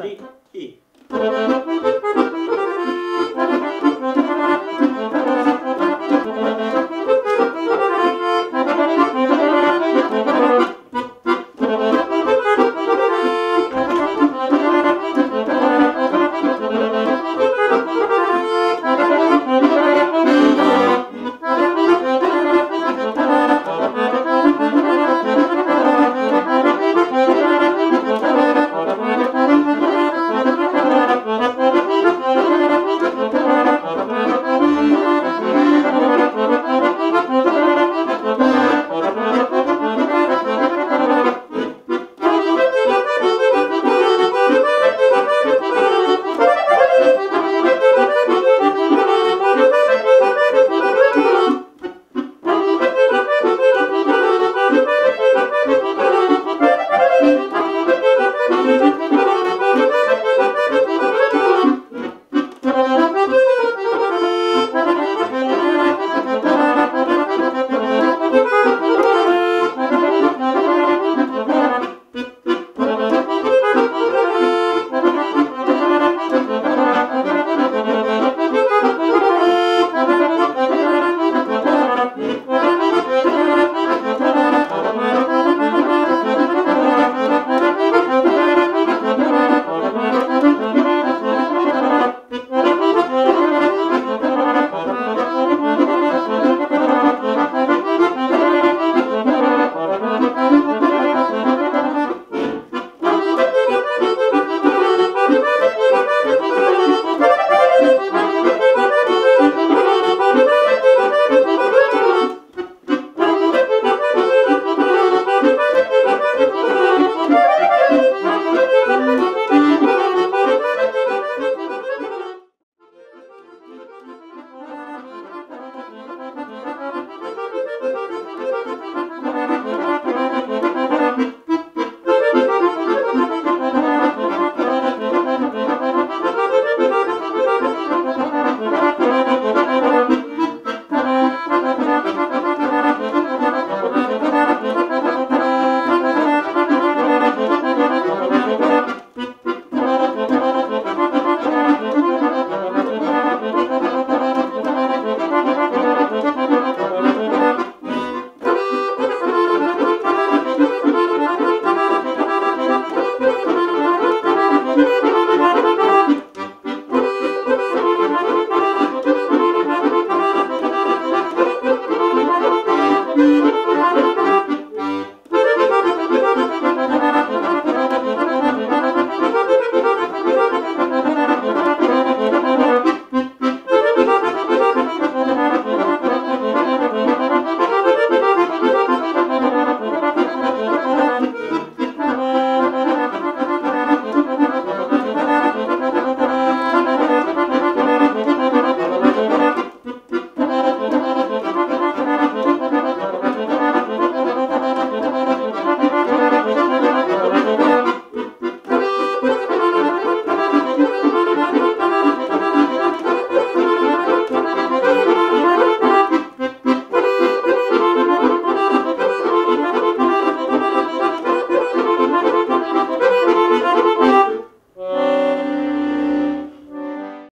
3 y...